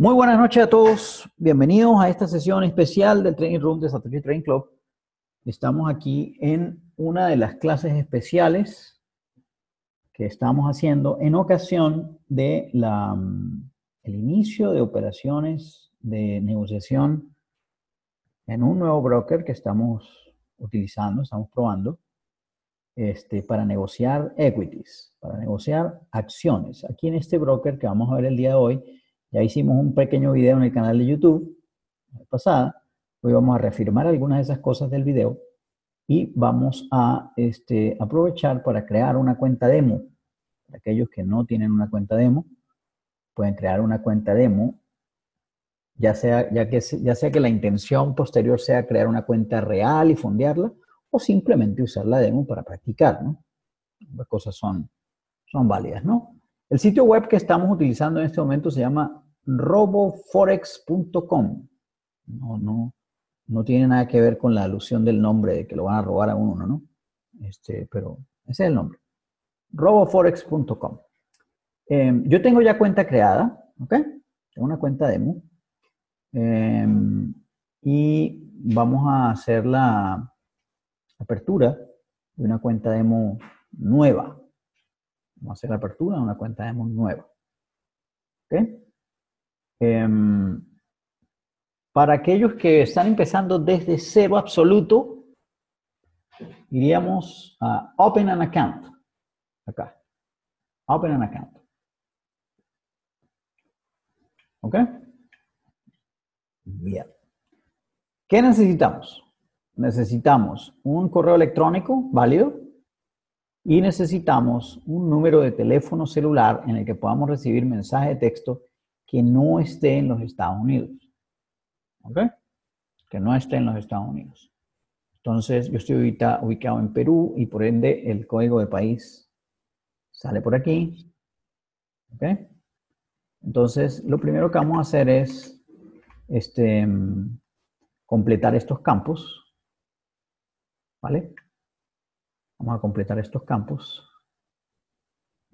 Muy buenas noches a todos. Bienvenidos a esta sesión especial del Training Room de Satoshi Training Club. Estamos aquí en una de las clases especiales que estamos haciendo en ocasión de la, el inicio de operaciones de negociación en un nuevo broker que estamos utilizando, estamos probando, este, para negociar equities, para negociar acciones. Aquí en este broker que vamos a ver el día de hoy, ya hicimos un pequeño video en el canal de YouTube, la pasada. Hoy vamos a reafirmar algunas de esas cosas del video y vamos a este, aprovechar para crear una cuenta demo. Para aquellos que no tienen una cuenta demo, pueden crear una cuenta demo, ya sea, ya que, ya sea que la intención posterior sea crear una cuenta real y fondearla, o simplemente usar la demo para practicar, ¿no? Las cosas son, son válidas, ¿no? El sitio web que estamos utilizando en este momento se llama roboforex.com. No, no, no tiene nada que ver con la alusión del nombre de que lo van a robar a uno, ¿no? Este, pero ese es el nombre. roboforex.com. Em, yo tengo ya cuenta creada, ¿ok? Tengo una cuenta demo. Em, y vamos a hacer la apertura de una cuenta demo nueva. Vamos a hacer la apertura de una cuenta demo nueva. ¿Ok? Em, para aquellos que están empezando desde cero absoluto, iríamos a Open an Account. Acá. Open an Account. ¿Ok? Bien. ¿Qué necesitamos? Necesitamos un correo electrónico válido y necesitamos un número de teléfono celular en el que podamos recibir mensaje de texto que no esté en los Estados Unidos. ¿Ok? Que no esté en los Estados Unidos. Entonces, yo estoy ahorita ubicado en Perú y por ende el código de país sale por aquí. ¿Ok? Entonces, lo primero que vamos a hacer es este, completar estos campos. ¿Vale? Vamos a completar estos campos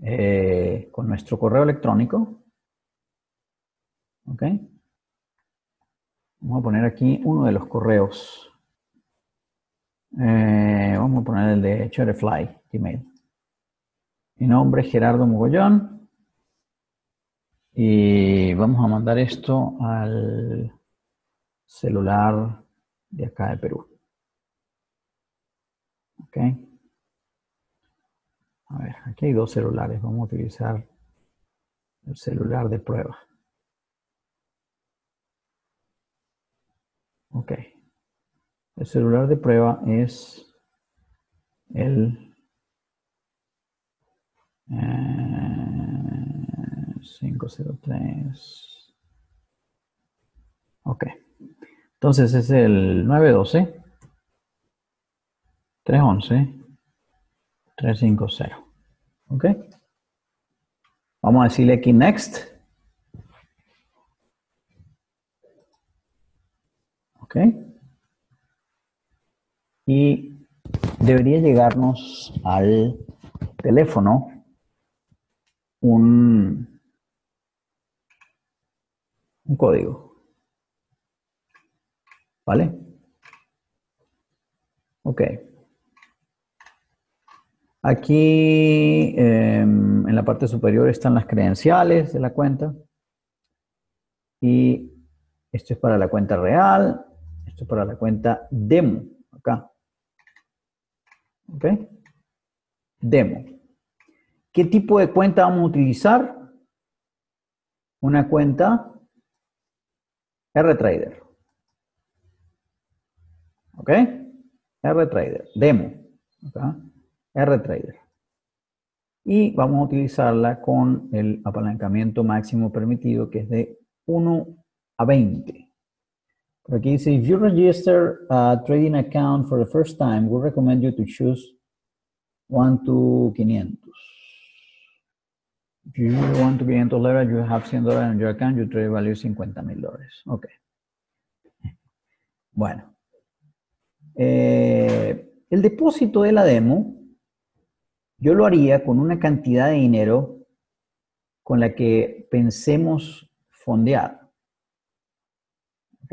eh, con nuestro correo electrónico. ¿Ok? Vamos a poner aquí uno de los correos. Eh, vamos a poner el de Cherryfly, Gmail. Mi nombre es Gerardo Mogollón. Y vamos a mandar esto al celular de acá de Perú. ¿Ok? A ver, aquí hay dos celulares. Vamos a utilizar el celular de prueba. Ok. El celular de prueba es el 503. Eh, ok. Entonces es el 912 311 350. Ok. Vamos a decirle aquí next. ¿Ok? Y debería llegarnos al teléfono un, un código. ¿Vale? Ok. Aquí em, en la parte superior están las credenciales de la cuenta. Y esto es para la cuenta real. Esto es para la cuenta demo, acá. ¿Ok? Demo. ¿Qué tipo de cuenta vamos a utilizar? Una cuenta RTrader. ¿Ok? RTrader, demo. ¿okay? RTrader. Y vamos a utilizarla con el apalancamiento máximo permitido que es de 1 a 20. Por aquí dice, if you register a trading account for the first time, we recommend you to choose 1 to 500. If you want to 500 leverage, you have 100 dólares en your account, your trade value 50 mil dólares. Ok. Bueno. Eh, el depósito de la demo, yo lo haría con una cantidad de dinero con la que pensemos fondear. ¿Ok?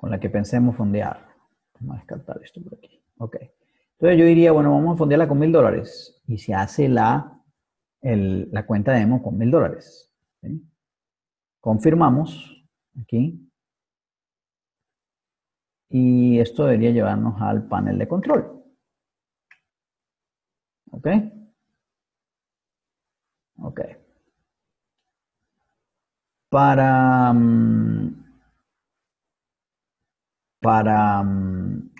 Con la que pensemos fondear. Vamos a descartar esto por aquí. Ok. Entonces yo diría, bueno, vamos a fondearla con mil dólares. Y se hace la, la cuenta de demo con mil dólares. Confirmamos aquí. Y esto debería llevarnos al panel de control. ¿Ok? Ok. Para, mm, para mm,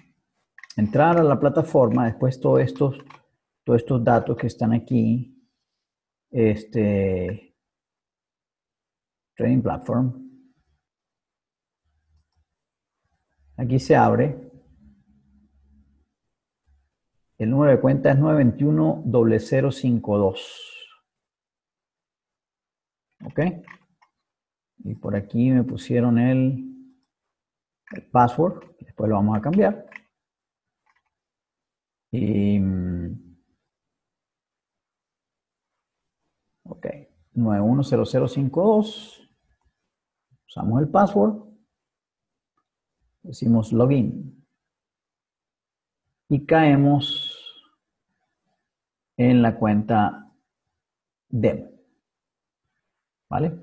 entrar a la plataforma, después todos estos, todos estos datos que están aquí, este, Trading Platform, aquí se abre. El número de cuenta es 921-0052. ¿Ok? Y por aquí me pusieron el, el password, después lo vamos a cambiar. Y, mm, ok, 910052. Usamos el password. Decimos login. Y caemos en la cuenta demo. ¿Vale?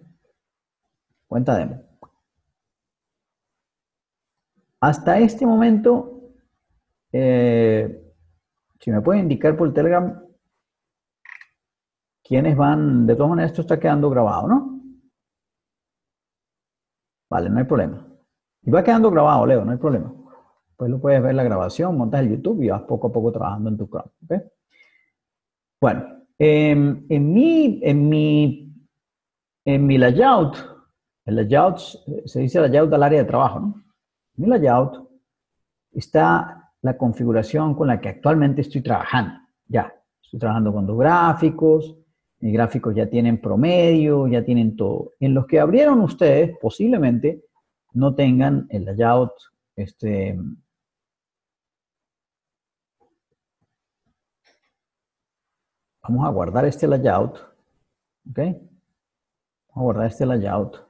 Cuenta demo. Hasta este momento, eh, si me puede indicar por Telegram quiénes van, de todas maneras esto está quedando grabado, ¿no? Vale, no hay problema. Y va quedando grabado, Leo, no hay problema. Pues lo puedes ver la grabación, montas el YouTube y vas poco a poco trabajando en tu Chrome. Bueno, em, en, mi, en, mi, en mi layout, el layout se dice layout del área de trabajo, ¿no? En mi layout está la configuración con la que actualmente estoy trabajando. Ya, estoy trabajando con dos gráficos, mis gráficos ya tienen promedio, ya tienen todo. En los que abrieron ustedes, posiblemente no tengan el layout, este, vamos a guardar este layout, ¿ok? Vamos a guardar este layout.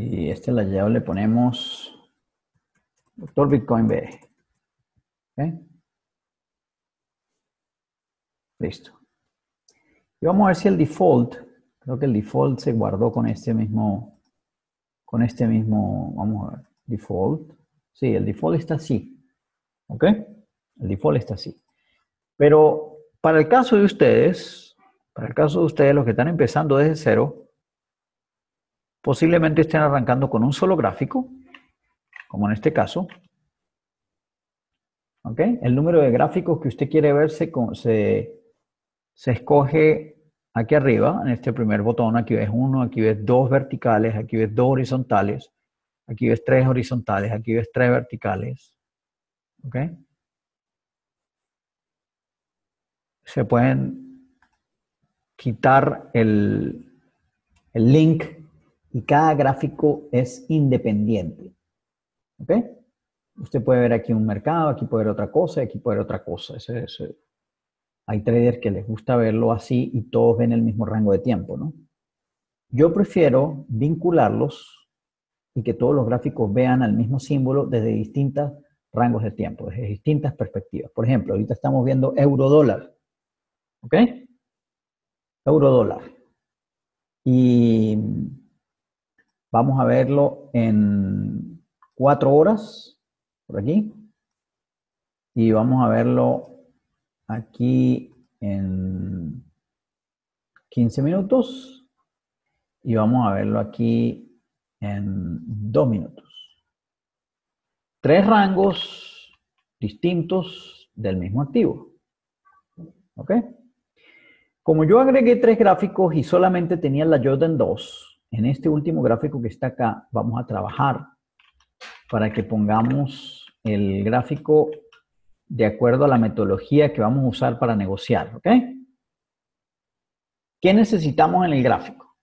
Y este layout le ponemos Doctor Bitcoin B. ¿Ok? Listo. Y vamos a ver si el default, creo que el default se guardó con este mismo, con este mismo, vamos a ver, default. Sí, el default está así. ¿Ok? El default está así. Pero para el caso de ustedes, para el caso de ustedes, los que están empezando desde cero, posiblemente estén arrancando con un solo gráfico, como en este caso. ¿Ok? El número de gráficos que usted quiere ver se, se se escoge aquí arriba, en este primer botón, aquí ves uno, aquí ves dos verticales, aquí ves dos horizontales, aquí ves tres horizontales, aquí ves tres verticales. ¿Ok? Se pueden quitar el, el link y cada gráfico es independiente. ¿Ok? Usted puede ver aquí un mercado, aquí puede ver otra cosa, aquí puede ver otra cosa. Ese, hay traders que les gusta verlo así y todos ven el mismo rango de tiempo, ¿no? Yo prefiero vincularlos y que todos los gráficos vean al mismo símbolo desde distintos rangos de tiempo, desde distintas perspectivas. Por ejemplo, ahorita estamos viendo euro dólar, ¿ok? Euro dólar. Y vamos a verlo en cuatro horas, por aquí. Y vamos a verlo aquí en 15 minutos y vamos a verlo aquí en 2 minutos. Tres rangos distintos del mismo activo. ¿Ok? Como yo agregué tres gráficos y solamente tenía la Jordan 2, en este último gráfico que está acá, vamos a trabajar para que pongamos el gráfico de acuerdo a la metodología que vamos a usar para negociar, ¿ok? ¿Qué necesitamos en el gráfico?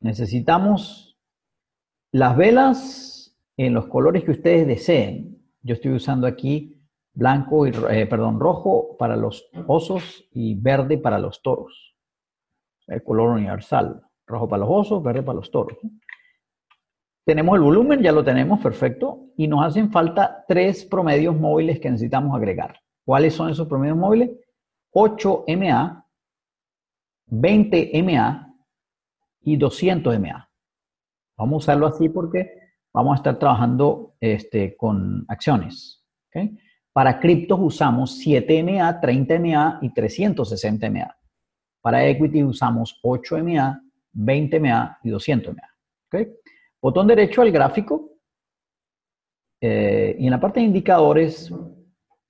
Necesitamos las velas en los colores que ustedes deseen. Yo estoy usando aquí blanco y, eh, perdón, rojo para los osos y verde para los toros. El color universal. Rojo para los osos, verde para los toros. Tenemos el volumen, ya lo tenemos, perfecto. Y nos hacen falta tres promedios móviles que necesitamos agregar. ¿Cuáles son esos promedios móviles? 8 MA, 20 MA y 200 MA. Vamos a usarlo así porque vamos a estar trabajando este, con acciones. Para criptos usamos 7 MA, 30 MA y 360 MA. Para equity usamos 8 MA, 20 MA y 200 MA. Botón derecho al gráfico. Eh, y en la parte de indicadores,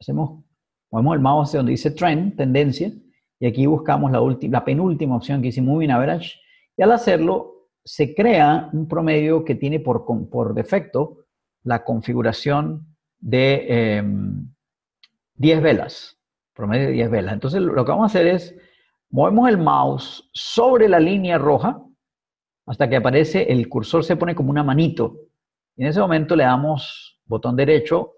hacemos, movemos el mouse donde dice trend, tendencia, y aquí buscamos la, la penúltima opción que dice moving average, y al hacerlo se crea un promedio que tiene por, defecto la configuración de 10 em, velas, promedio de 10 velas. Entonces lo que vamos a hacer es, movemos el mouse sobre la línea roja, hasta que aparece, el cursor se pone como una manito. Y en ese momento le damos botón derecho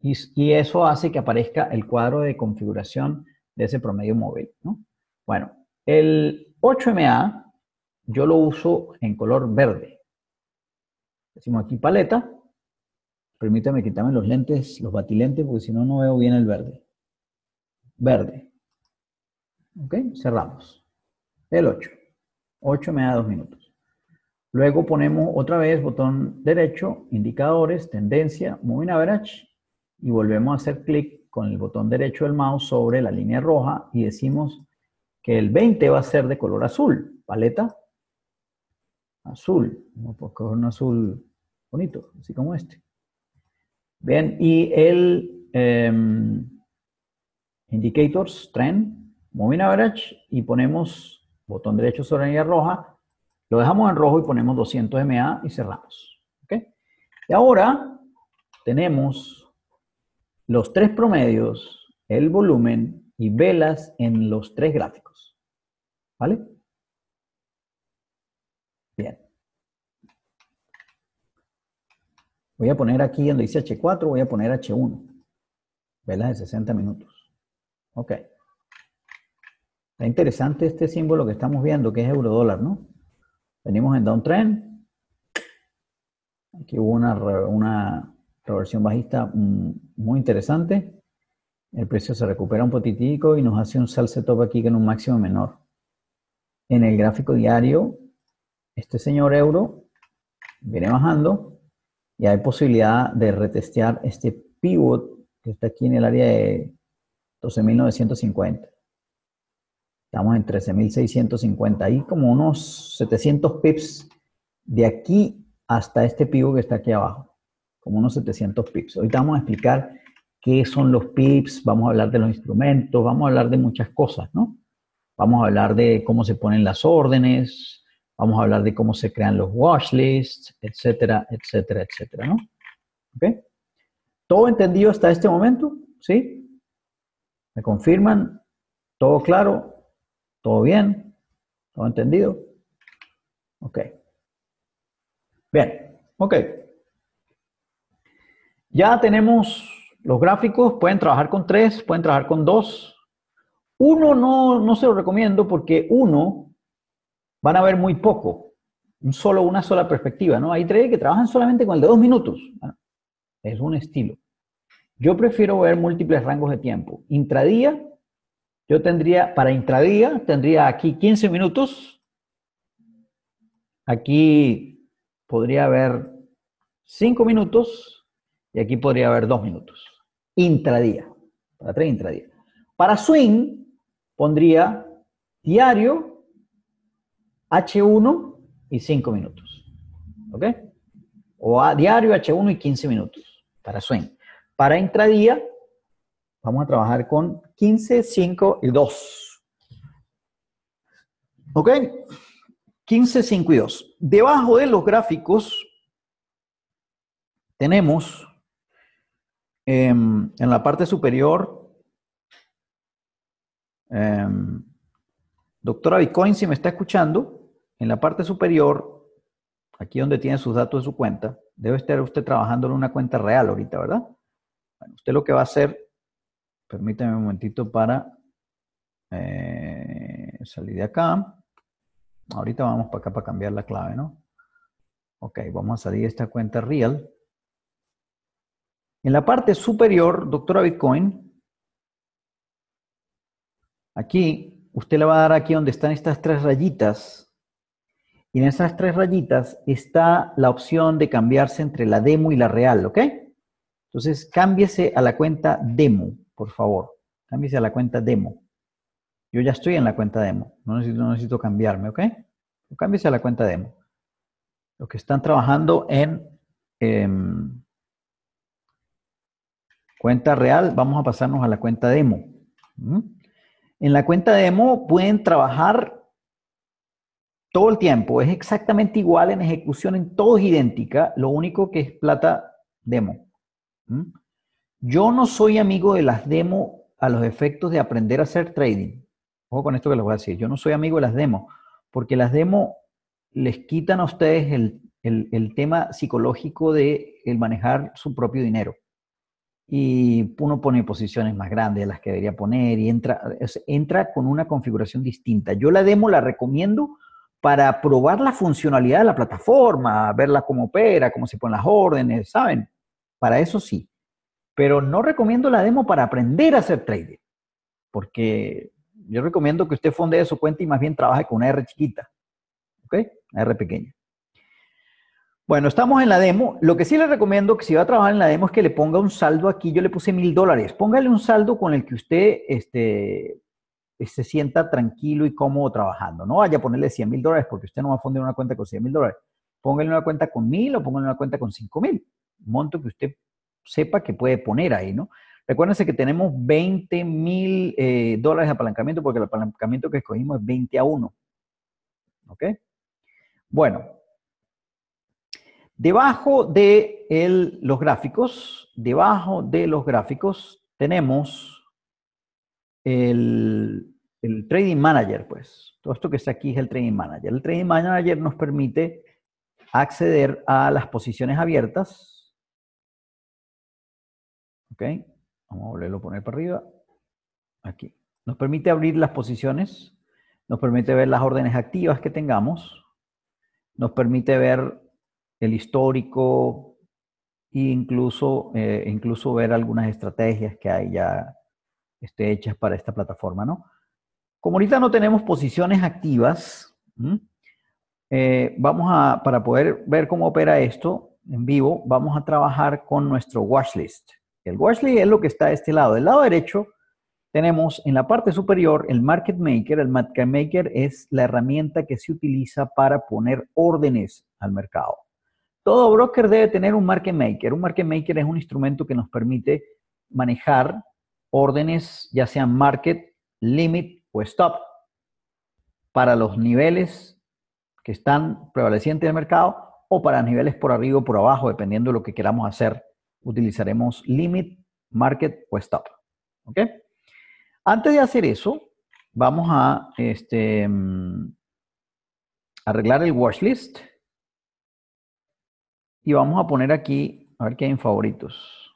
y, eso hace que aparezca el cuadro de configuración de ese promedio móvil. Bueno, el 8MA yo lo uso en color verde. Decimos aquí paleta. Permítame quitarme los lentes, los batilentes, porque si no, no veo bien el verde. Verde. ¿Ok? Cerramos. El 8. 8 me da 2 minutos. Luego ponemos otra vez botón derecho, indicadores, tendencia, moving average y volvemos a hacer clic con el botón derecho del mouse sobre la línea roja y decimos que el 20 va a ser de color azul, paleta azul, no coger un azul bonito, así como este. Bien, y el em, indicators, trend, moving average y ponemos botón derecho sobre la línea roja lo dejamos en rojo y ponemos 200 MA y cerramos. Y ahora tenemos los tres promedios, el volumen y velas en los tres gráficos. ¿Vale? Bien. Voy a poner aquí donde dice H4, voy a poner H1. Velas de 60 minutos. Ok. Está interesante este símbolo que estamos viendo, que es euro dólar, ¿no? Venimos en downtrend. Aquí hubo una, una reversión bajista mm, muy interesante. El precio se recupera un poquitico y nos hace un sell top aquí con un máximo menor. En el gráfico diario, este señor euro viene bajando y hay posibilidad de retestear este pivot que está aquí en el área de 12.950. Estamos en 13.650, ahí como unos 700 pips de aquí hasta este pivo que está aquí abajo, como unos 700 pips. Ahorita vamos a explicar qué son los pips, vamos a hablar de los instrumentos, vamos a hablar de muchas cosas, ¿no? Vamos a hablar de cómo se ponen las órdenes, vamos a hablar de cómo se crean los watch lists, etcétera, etcétera, etcétera, ¿no? ¿Ok? ¿Todo entendido hasta este momento? ¿Sí? ¿Me confirman? ¿Todo claro? ¿Todo bien? ¿Todo entendido? Ok. Bien, ok. Ya tenemos los gráficos, pueden trabajar con tres, pueden trabajar con dos. Uno no, no se lo recomiendo porque uno van a ver muy poco, solo, una sola perspectiva, ¿no? Hay tres que trabajan solamente con el de dos minutos. es un estilo. Yo prefiero ver múltiples rangos de tiempo. Intradía, yo tendría, para intradía, tendría aquí 15 minutos. Aquí podría haber 5 minutos y aquí podría haber 2 minutos. Intradía, para tres intradía. Para swing, pondría diario, H1 y 5 minutos. ¿Ok? O diario, H1 y 15 minutos para swing. Para intradía, Vamos a trabajar con 15, 5 y 2. ¿Ok? 15, 5 y 2. Debajo de los gráficos tenemos em, en la parte superior, em, doctora Bitcoin, si me está escuchando, en la parte superior, aquí donde tiene sus datos de su cuenta, debe estar usted trabajando en una cuenta real ahorita, ¿verdad? Bueno, usted lo que va a hacer Permítame un momentito para eh, salir de acá. Ahorita vamos para acá para cambiar la clave, ¿no? Ok, vamos a salir de esta cuenta real. En la parte superior, doctora Bitcoin, aquí, usted le va a dar aquí donde están estas tres rayitas. Y en esas tres rayitas está la opción de cambiarse entre la demo y la real, ¿ok? Entonces, cámbiese a la cuenta demo, por favor. Cámbiese a la cuenta demo. Yo ya estoy en la cuenta demo. No necesito, cambiarme, ¿ok? cámbiese a la cuenta demo. Los que están trabajando en em, cuenta real, vamos a pasarnos a la cuenta demo. En la cuenta demo pueden trabajar todo el tiempo. Es exactamente igual en ejecución, en todo es idéntica. Lo único que es plata demo. ¿Mm? Yo no soy amigo de las demos a los efectos de aprender a hacer trading. Ojo con esto que les voy a decir. Yo no soy amigo de las demos, porque las demos les quitan a ustedes el, tema psicológico de el manejar su propio dinero. Y uno pone posiciones más grandes de las que debería poner y entra, entra con una configuración distinta. Yo la demo la recomiendo para probar la funcionalidad de la plataforma, verla cómo opera, cómo se ponen las órdenes, ¿saben? Para eso sí. Pero no recomiendo la demo para aprender a hacer trading. Porque yo recomiendo que usted fondee su cuenta y más bien trabaje con una R chiquita. ¿Ok? Una R pequeña. Bueno, estamos en la demo. Lo que sí le recomiendo que si va a trabajar en la demo es que le ponga un saldo aquí. Yo le puse mil dólares. Póngale un saldo con el que usted este, se sienta tranquilo y cómodo trabajando. No vaya a ponerle 100 mil dólares porque usted no va a fondear una cuenta con 100 mil dólares. Póngale una cuenta con mil o póngale una cuenta con 5 mil monto que usted sepa que puede poner ahí, ¿no? Recuérdense que tenemos 20 mil eh, dólares de apalancamiento porque el apalancamiento que escogimos es 20 a 1. ¿Ok? Bueno, debajo de los gráficos, debajo de los gráficos tenemos el, el Trading Manager, pues. Todo esto que está aquí es el Trading Manager. El Trading Manager nos permite acceder a las posiciones abiertas, ¿Ok? Vamos a volverlo a poner para arriba. Aquí. Nos permite abrir las posiciones, nos permite ver las órdenes activas que tengamos, nos permite ver el histórico e incluso, eh, incluso ver algunas estrategias que hay ya este, hechas para esta plataforma, ¿no? Como ahorita no tenemos posiciones activas, eh, vamos a, para poder ver cómo opera esto en vivo, vamos a trabajar con nuestro watchlist. El watchlist es lo que está a este lado. Del lado derecho tenemos en la parte superior el market maker. El market maker es la herramienta que se utiliza para poner órdenes al mercado. Todo broker debe tener un market maker. Un market maker es un instrumento que nos permite manejar órdenes, ya sean market, limit o stop, para los niveles que están prevalecientes del mercado o para niveles por arriba o por abajo, dependiendo de lo que queramos hacer utilizaremos limit, market o stop. ¿Ok? Antes de hacer eso, vamos a este, mm, arreglar el watch list y vamos a poner aquí, a ver qué hay en favoritos.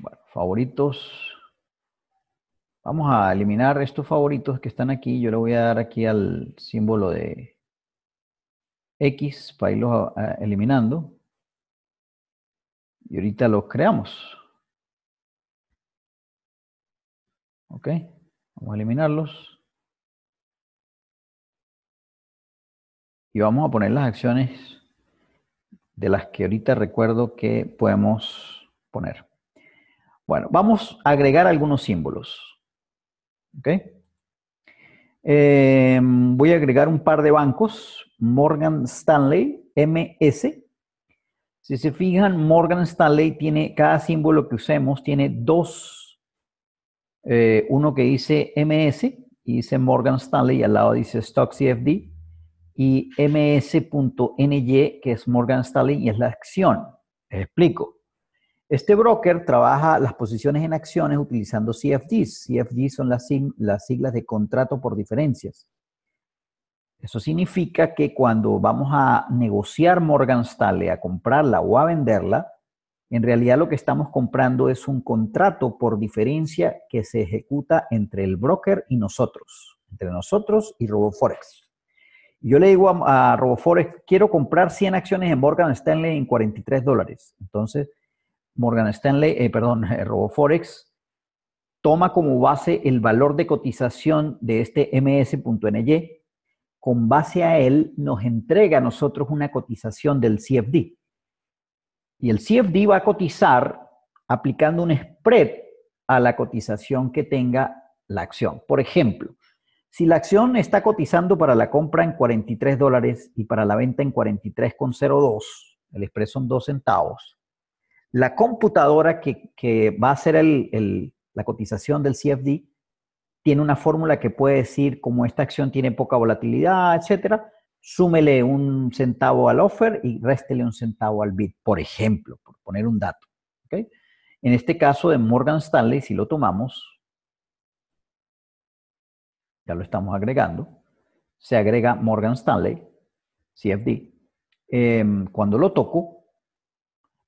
Bueno, favoritos. Vamos a eliminar estos favoritos que están aquí. Yo le voy a dar aquí al símbolo de X para irlos ah, eliminando. Y ahorita los creamos. Ok, vamos a eliminarlos. Y vamos a poner las acciones de las que ahorita recuerdo que podemos poner. Bueno, vamos a agregar algunos símbolos. ¿Ok? Em, voy a agregar un par de bancos. Morgan Stanley, MS. Si se fijan, Morgan Stanley tiene, cada símbolo que usemos tiene dos, eh, uno que dice MS y dice Morgan Stanley y al lado dice Stock CFD y ms.ny que es Morgan Stanley y es la acción. Les explico. Este broker trabaja las posiciones en acciones utilizando CFDs. CFDs son las, las siglas de contrato por diferencias. Eso significa que cuando vamos a negociar Morgan Stanley, a comprarla o a venderla, en realidad lo que estamos comprando es un contrato por diferencia que se ejecuta entre el broker y nosotros, entre nosotros y RoboForex. Yo le digo a, RoboForex, quiero comprar 100 acciones en Morgan Stanley en 43 dólares. Entonces, Morgan Stanley, eh, perdón, RoboForex toma como base el valor de cotización de este ms.ny. Con base a él, nos entrega a nosotros una cotización del CFD. Y el CFD va a cotizar aplicando un spread a la cotización que tenga la acción. Por ejemplo, si la acción está cotizando para la compra en 43 dólares y para la venta en 43,02, el spread son 2 centavos, la computadora que, va a hacer la cotización del CFD tiene una fórmula que puede decir, como esta acción tiene poca volatilidad, etcétera, súmele un centavo al offer y réstele un centavo al bid, por ejemplo, por poner un dato. En este caso de Morgan Stanley, si lo tomamos, ya lo estamos agregando, se agrega Morgan Stanley, CFD. Em, cuando lo toco,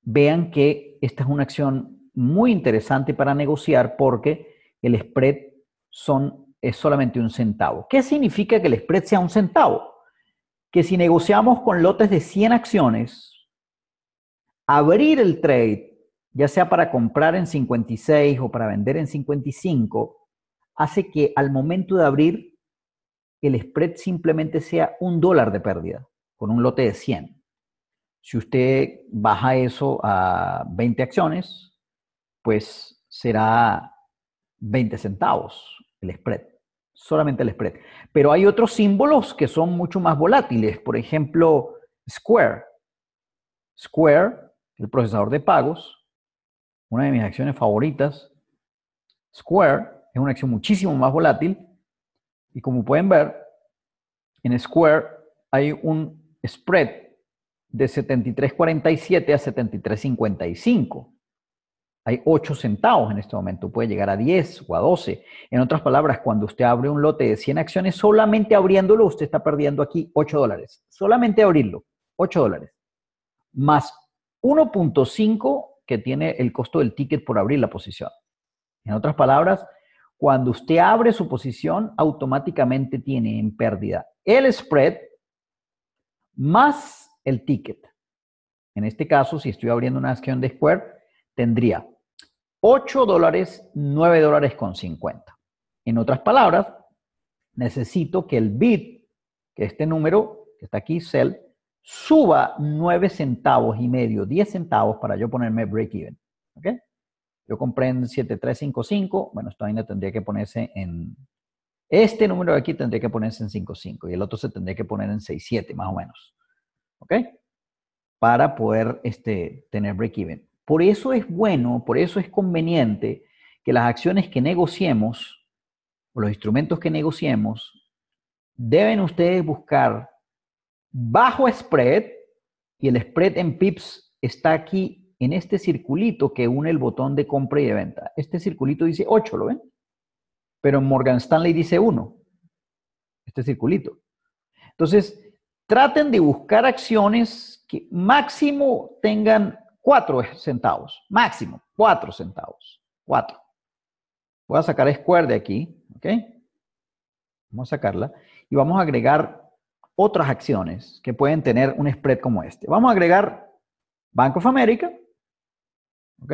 vean que esta es una acción muy interesante para negociar porque el spread son, es solamente un centavo. ¿Qué significa que el spread sea un centavo? Que si negociamos con lotes de 100 acciones, abrir el trade, ya sea para comprar en 56 o para vender en 55, hace que al momento de abrir el spread simplemente sea un dólar de pérdida con un lote de 100. Si usted baja eso a 20 acciones, pues será 20 centavos el spread, solamente el spread. Pero hay otros símbolos que son mucho más volátiles, por ejemplo, Square. Square, el procesador de pagos, una de mis acciones favoritas, Square, es una acción muchísimo más volátil. Y como pueden ver, en Square hay un spread de 73.47 a 73.55. Hay 8 centavos en este momento, puede llegar a 10 o a 12. En otras palabras, cuando usted abre un lote de 100 acciones, solamente abriéndolo, usted está perdiendo aquí 8 dólares. Solamente abrirlo, 8 dólares. Más 1.5 que tiene el costo del ticket por abrir la posición. En otras palabras, cuando usted abre su posición, automáticamente tiene en pérdida el spread más el ticket. En este caso, si estoy abriendo una acción de Square, tendría 8 dólares, 9 dólares con 50. En otras palabras, necesito que el bid, que este número que está aquí, sell, suba 9 centavos y medio, 10 centavos para yo ponerme break even. ¿Ok? Yo compré en 7355, bueno, esta vaina tendría que ponerse en... Este número de aquí tendría que ponerse en 55 y el otro se tendría que poner en 67 más o menos. ¿Ok? Para poder este, tener break-even. Por eso es bueno, por eso es conveniente que las acciones que negociemos o los instrumentos que negociemos, deben ustedes buscar bajo spread y el spread en pips está aquí en este circulito que une el botón de compra y de venta. Este circulito dice 8, ¿lo ven? Pero en Morgan Stanley dice 1. Este circulito. Entonces, traten de buscar acciones que máximo tengan 4 centavos. Máximo, 4 centavos. 4. Voy a sacar Square de aquí, ¿ok? Vamos a sacarla. Y vamos a agregar otras acciones que pueden tener un spread como este. Vamos a agregar Bank of America. ¿Ok?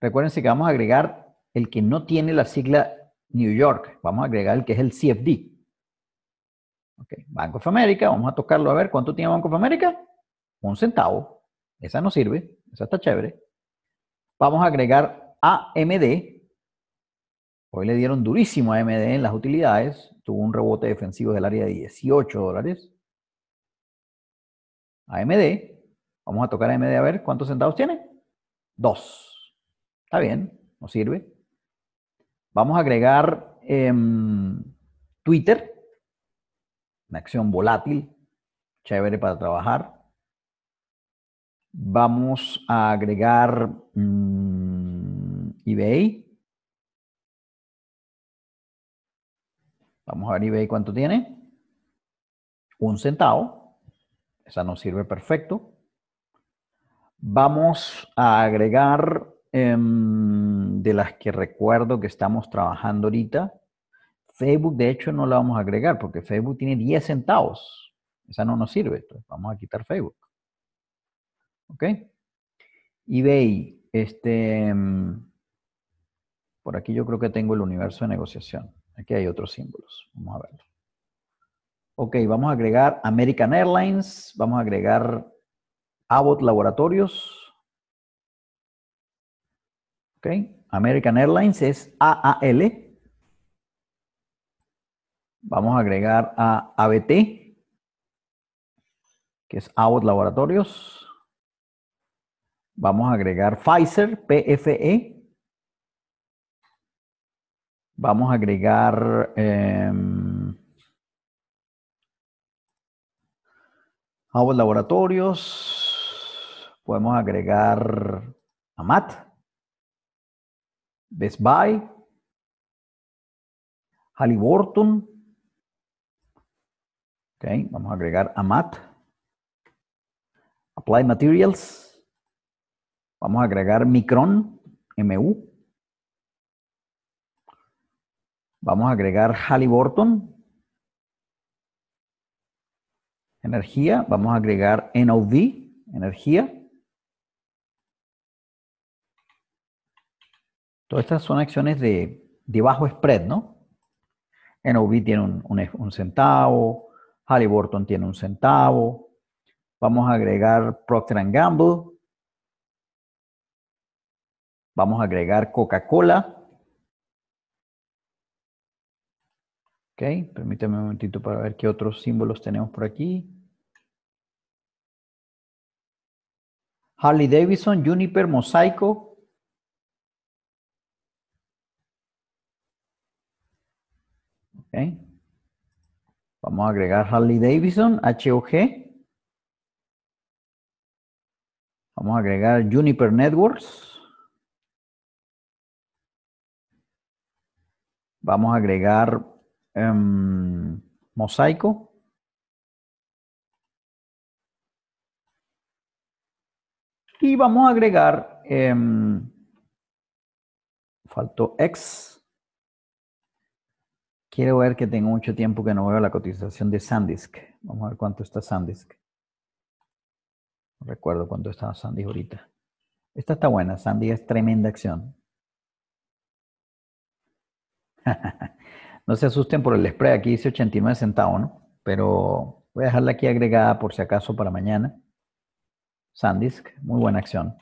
Recuérdense que vamos a agregar el que no tiene la sigla New York. Vamos a agregar el que es el CFD. Ok, Bank of America, vamos a tocarlo a ver cuánto tiene Bank of America. Un centavo. Esa no sirve, esa está chévere. Vamos a agregar AMD. Hoy le dieron durísimo a AMD en las utilidades. Tuvo un rebote defensivo del área de 18 dólares. AMD. Vamos a tocar AMD a ver cuántos centavos tiene. 2. Está bien, nos sirve. Vamos a agregar em, Twitter, una acción volátil, chévere para trabajar. Vamos a agregar mm, eBay. Vamos a ver eBay cuánto tiene. Un centavo. Esa nos sirve perfecto. Vamos a agregar em, de las que recuerdo que estamos trabajando ahorita. Facebook, de hecho, no la vamos a agregar porque Facebook tiene 10 centavos. Esa no nos sirve. Entonces, vamos a quitar Facebook. ¿Ok? eBay, este, por aquí yo creo que tengo el universo de negociación. Aquí hay otros símbolos. Vamos a verlo. Ok, vamos a agregar American Airlines, vamos a agregar Abbott Laboratorios. Ok, American Airlines es AAL. Vamos a agregar a ABT, que es Abbott Laboratorios. Vamos a agregar Pfizer, PFE. Vamos a agregar Abbott Laboratorios. Podemos agregar AMAT, Best Buy, Halliburton, vamos a agregar AMAT. Apply Materials. Vamos a agregar Micron, MU. Vamos a agregar Halliburton. Energía. Vamos a agregar NOV, energía. Todas estas son acciones de, bajo spread, ¿no? NOV tiene un, un centavo, Halliburton tiene un centavo. Vamos a agregar Procter Gamble. Vamos a agregar Coca-Cola. Ok, permítame un momentito para ver qué otros símbolos tenemos por aquí. Harley Davidson, Juniper, Mosaico. Okay. Vamos a agregar Harley Davidson, HOG. Vamos a agregar Juniper Networks. Vamos a agregar um, Mosaico. Y vamos a agregar, um, faltó X. Quiero ver que tengo mucho tiempo que no veo la cotización de Sandisk. Vamos a ver cuánto está Sandisk. No recuerdo cuánto está Sandisk ahorita. Esta está buena. Sandisk es tremenda acción. No se asusten por el spray. Aquí dice 89 centavos, ¿no? Pero voy a dejarla aquí agregada por si acaso para mañana. Sandisk, muy buena acción.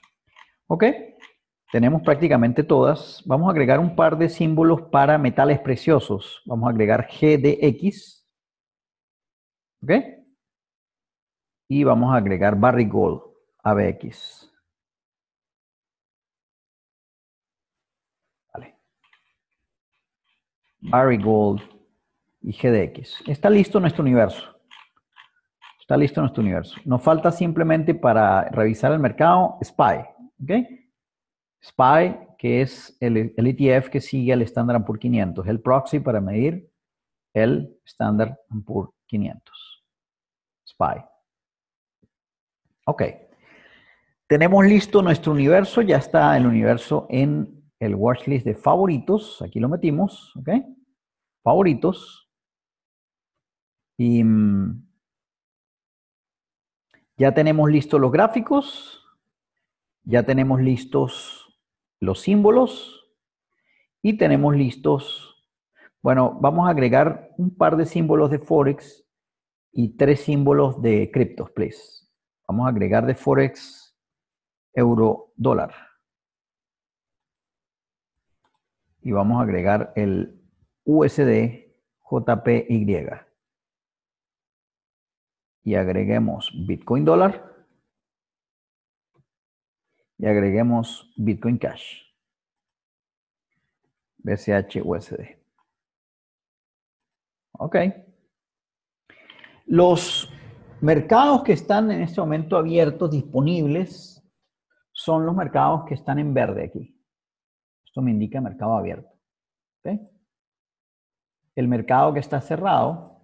Ok. Tenemos prácticamente todas. Vamos a agregar un par de símbolos para metales preciosos. Vamos a agregar GDX. ¿Ok? Y vamos a agregar Barry Gold, ABX. Vale. Barry Gold y GDX. Está listo nuestro universo. Está listo nuestro universo. Nos falta simplemente para revisar el mercado SPY. ¿Ok? SPY, que es el, ETF que sigue al Standard Poor's 500, el proxy para medir el Standard Poor's 500. SPY. Ok. Tenemos listo nuestro universo, ya está el universo en el watchlist de favoritos. Aquí lo metimos, ¿ok? Favoritos. Y mm, ya tenemos listos los gráficos. Ya tenemos listos los símbolos y tenemos listos. Bueno, vamos a agregar un par de símbolos de Forex y tres símbolos de criptos, please. Vamos a agregar de Forex euro dólar. Y vamos a agregar el USD JPY. Y agreguemos Bitcoin dólar y agreguemos Bitcoin Cash. BCH USD. Ok. Los mercados que están en este momento abiertos, disponibles, son los mercados que están en verde aquí. Esto me indica mercado abierto. ¿Okay? El mercado que está cerrado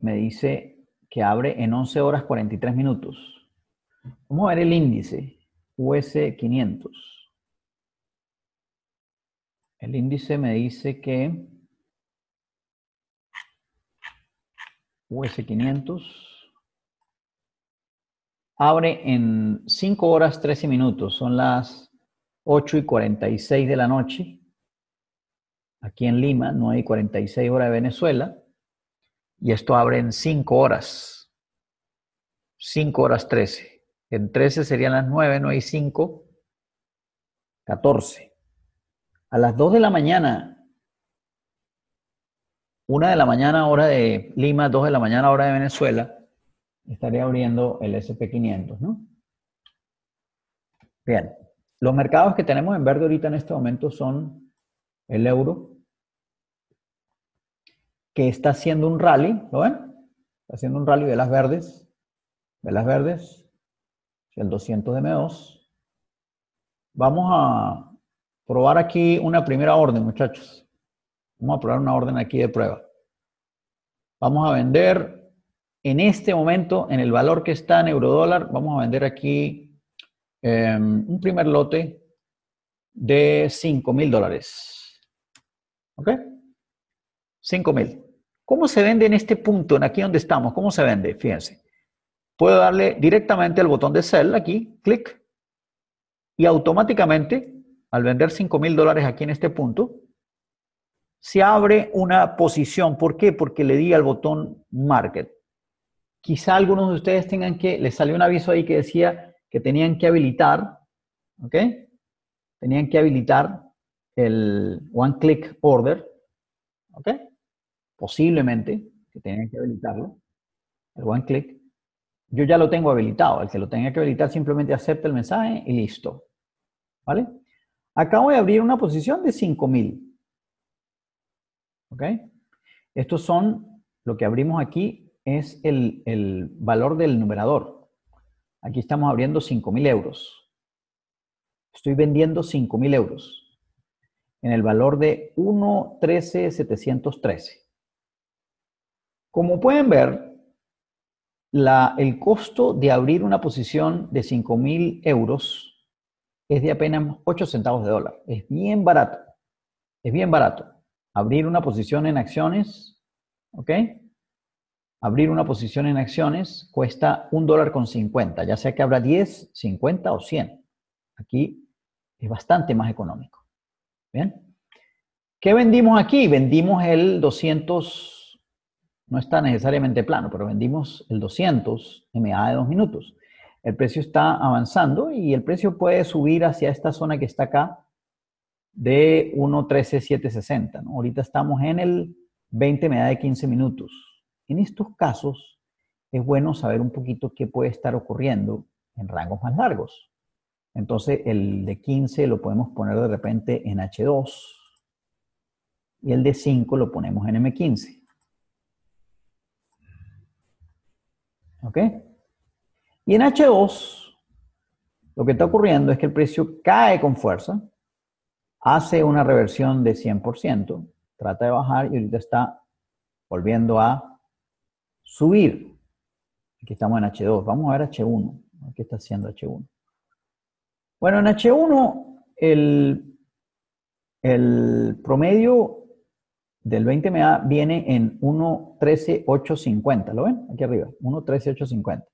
me dice que abre en 11 horas 43 minutos. Vamos a ver el índice US 500. El índice me dice que US500 abre en 5 horas 13 minutos. Son las 8 y 46 de la noche. Aquí en Lima, 9 y 46 horas de Venezuela. Y esto abre en 5 horas. 5 horas 13. En 13 serían las 9, 9 y 5, 14. A las 2 de la mañana una de la mañana hora de Lima, dos de la mañana hora de Venezuela, estaría abriendo el SP500, ¿no? Bien, los mercados que tenemos en verde ahorita en este momento son el euro, que está haciendo un rally, ¿lo ven? Está haciendo un rally de las verdes, de las verdes, el 200 de M2. Vamos a probar aquí una primera orden, muchachos. Vamos a probar una orden aquí de prueba. Vamos a vender en este momento, en el valor que está en eurodólar, vamos a vender aquí em, un primer lote de 5 mil dólares. ¿Ok? 5 mil. ¿Cómo se vende en este punto, en aquí donde estamos? ¿Cómo se vende? Fíjense. Puedo darle directamente al botón de sell aquí, clic, y automáticamente, al vender 5 mil dólares aquí en este punto, se abre una posición. ¿Por qué? Porque le di al botón Market. Quizá algunos de ustedes tengan que, les salió un aviso ahí que decía que tenían que habilitar, ¿ok? Tenían que habilitar el One Click Order, ¿ok? Posiblemente que tenían que habilitarlo, el One Click. Yo ya lo tengo habilitado. El que lo tenga que habilitar simplemente acepta el mensaje y listo. ¿Vale? Acabo de abrir una posición de 5000. ¿Ok? Estos son, lo que abrimos aquí es el, valor del numerador. Aquí estamos abriendo 5.000 euros. Estoy vendiendo 5.000 euros en el valor de 1.13.713. Como pueden ver, el costo de abrir una posición de 5.000 euros es de apenas 8 centavos de dólar. Es bien barato. Es bien barato. Abrir una posición en acciones, ¿ok? Abrir una posición en acciones cuesta un dólar con 50, ya sea que habrá 10, 50 o 100. Aquí es bastante más económico. ¿Bien? ¿Qué vendimos aquí? Vendimos el 200, no está necesariamente plano, pero vendimos el 200 MA de dos minutos. El precio está avanzando y el precio puede subir hacia esta zona que está acá, de 1.13.760. ¿no? Ahorita estamos en el 20 me da de 15 minutos. En estos casos es bueno saber un poquito qué puede estar ocurriendo en rangos más largos. Entonces el de 15 lo podemos poner de repente en H2 y el de 5 lo ponemos en M15. ¿Ok? Y en H2 lo que está ocurriendo es que el precio cae con fuerza hace una reversión de 100%, trata de bajar y ahorita está volviendo a subir. Aquí estamos en H2, vamos a ver H1, ¿qué está haciendo H1? Bueno, en H1 el, el promedio del 20 MA viene en 1.13850, ¿lo ven? Aquí arriba, 1.13850.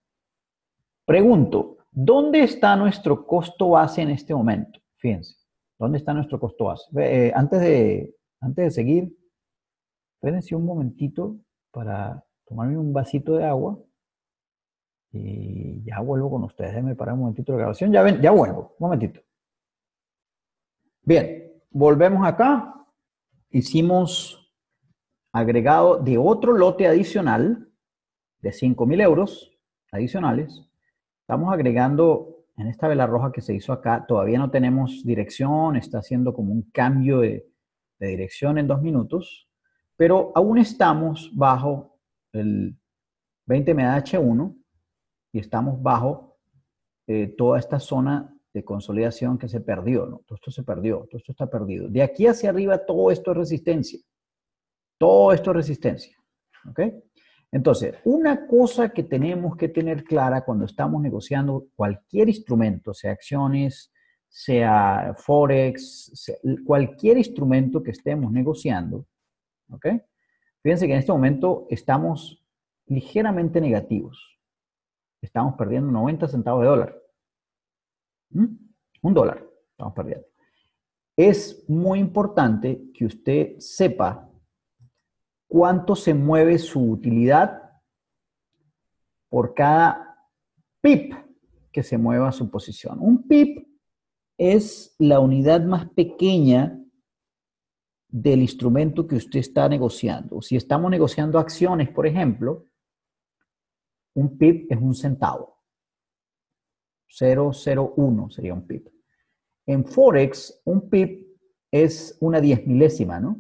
Pregunto, ¿dónde está nuestro costo base en este momento? Fíjense. ¿Dónde está nuestro costo base? Eh, antes, de, antes de seguir, espérense un momentito para tomarme un vasito de agua y ya vuelvo con ustedes. Déjenme parar un momentito de grabación. Ya, ven, ya vuelvo, un momentito. Bien, volvemos acá. Hicimos agregado de otro lote adicional de 5 mil euros adicionales. Estamos agregando en esta vela roja que se hizo acá, todavía no tenemos dirección, está haciendo como un cambio de, dirección en dos minutos, pero aún estamos bajo el 20 MH1 y estamos bajo eh, toda esta zona de consolidación que se perdió, ¿no? Todo esto se perdió, todo esto está perdido. De aquí hacia arriba todo esto es resistencia. Todo esto es resistencia. ¿Ok? Entonces, una cosa que tenemos que tener clara cuando estamos negociando cualquier instrumento, sea acciones, sea Forex, cualquier instrumento que estemos negociando, ¿ok? Fíjense que en este momento estamos ligeramente negativos. Estamos perdiendo 90 centavos de dólar. ¿Mm? Un dólar estamos perdiendo. Es muy importante que usted sepa cuánto se mueve su utilidad por cada pip que se mueva su posición. Un pip es la unidad más pequeña del instrumento que usted está negociando. Si estamos negociando acciones, por ejemplo, un pip es un centavo. 001 sería un pip. En Forex, un pip es una diez milésima, ¿no?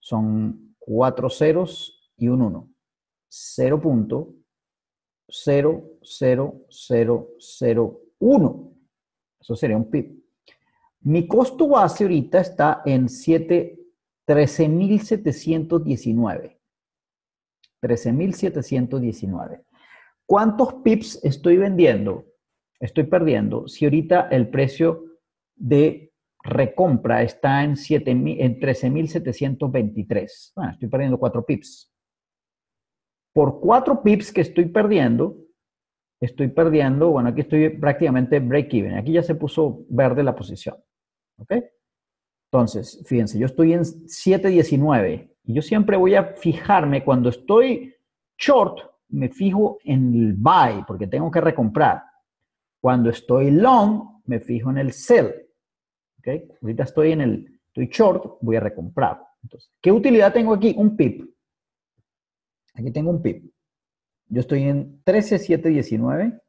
Son cuatro ceros y un 1. 0.00001. Eso sería un pip. Mi costo base ahorita está en 13.719. 13.719. ¿Cuántos pips estoy vendiendo? Estoy perdiendo. Si ahorita el precio de recompra está en, en 13.723. Bueno, estoy perdiendo 4 pips. Por 4 pips que estoy perdiendo, estoy perdiendo, bueno, aquí estoy prácticamente break-even. Aquí ya se puso verde la posición. ¿Ok? Entonces, fíjense, yo estoy en 7.19 y yo siempre voy a fijarme cuando estoy short, me fijo en el buy porque tengo que recomprar. Cuando estoy long, me fijo en el sell. ¿Ok? Ahorita estoy en el, estoy short, voy a recomprar. Entonces, ¿qué utilidad tengo aquí? Un pip. Aquí tengo un pip. Yo estoy en 13.719,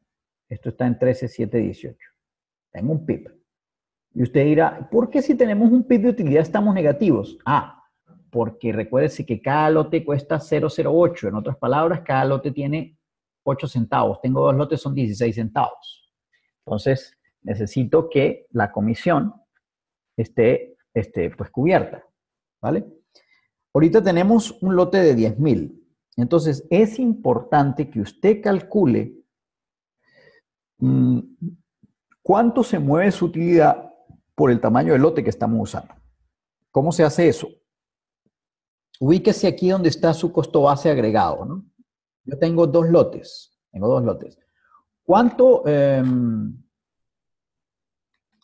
esto está en 13.718. Tengo un pip. Y usted dirá, ¿por qué si tenemos un PIB de utilidad estamos negativos? Ah, porque recuérdese que cada lote cuesta 0,08. En otras palabras, cada lote tiene 8 centavos. Tengo dos lotes, son 16 centavos. Entonces, necesito que la comisión esté, esté pues cubierta. ¿Vale? Ahorita tenemos un lote de 10 mil. Entonces, es importante que usted calcule mm, cuánto se mueve su utilidad por el tamaño del lote que estamos usando. ¿Cómo se hace eso? Ubíquese aquí donde está su costo base agregado, ¿no? Yo tengo dos lotes, tengo dos lotes. ¿Cuánto? Em,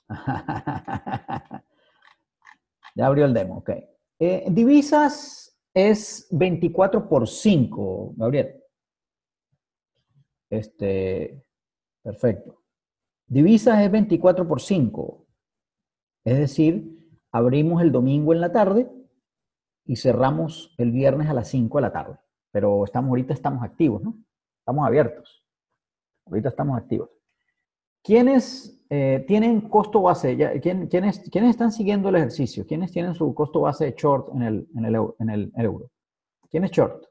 ya abrió el demo, ok. Eh, divisas es 24 por 5, Gabriel. Este, perfecto. Divisas es 24 por 5. Es decir, abrimos el domingo en la tarde y cerramos el viernes a las 5 de la tarde. Pero estamos, ahorita estamos activos, ¿no? Estamos abiertos. Ahorita estamos activos. ¿Quiénes eh, tienen costo base? ¿quiénes, están siguiendo el ejercicio? ¿Quiénes tienen su costo base short en el, en el, en el euro? ¿Quién es short?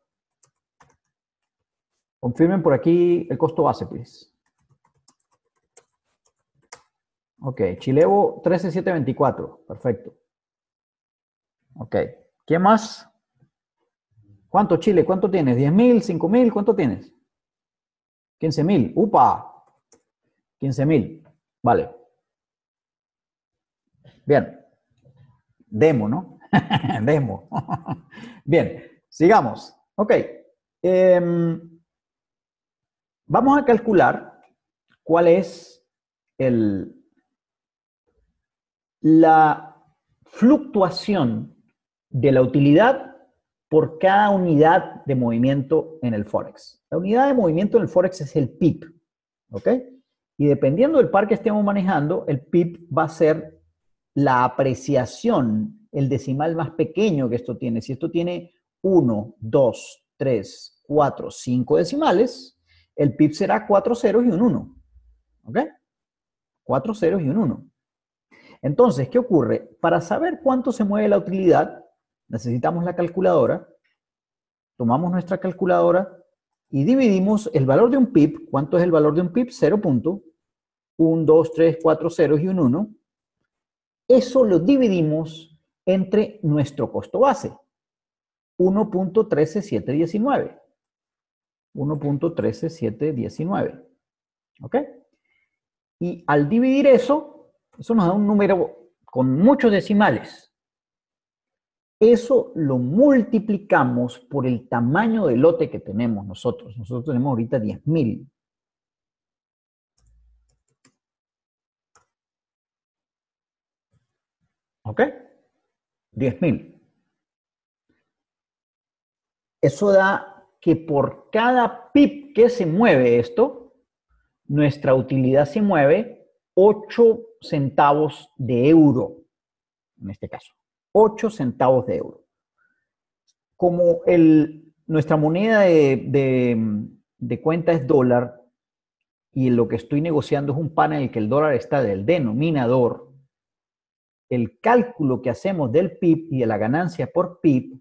Confirmen por aquí el costo base, please. Ok, Chilevo 13724, perfecto. Ok, ¿quién más? ¿Cuánto Chile? ¿Cuánto tienes? ¿10 mil? ¿5 mil? ¿Cuánto tienes? 15 mil. ¡Upa! 15 mil. Vale. Bien. Demo, ¿no? Demo. Bien, sigamos. Ok. Em, vamos a calcular cuál es el, la fluctuación de la utilidad por cada unidad de movimiento en el Forex. La unidad de movimiento en el Forex es el PIB, ¿ok? Y dependiendo del par que estemos manejando, el PIB va a ser la apreciación, el decimal más pequeño que esto tiene. Si esto tiene 1, 2, 3, 4, 5 decimales, el PIB será 4 ceros y un 1. ¿Ok? 4 ceros y un 1. Entonces, ¿qué ocurre? Para saber cuánto se mueve la utilidad, necesitamos la calculadora. Tomamos nuestra calculadora y dividimos el valor de un PIB. ¿Cuánto es el valor de un PIB? 0.1, 2, 3, 4 ceros y un 1. Eso lo dividimos entre nuestro costo base. 1.13719. 1.13719. ¿Ok? Y al dividir eso, Eso nos da un número con muchos decimales. Eso lo multiplicamos por el tamaño del lote que tenemos nosotros. Nosotros tenemos ahorita 10.000. ¿Ok? 10.000. Eso da que por cada pip que se mueve esto, nuestra utilidad se mueve 8 centavos de euro, en este caso. 8 centavos de euro. Como el, nuestra moneda de, de cuenta es dólar y lo que estoy negociando es un pan en el que el dólar está del denominador, el cálculo que hacemos del PIB y de la ganancia por PIB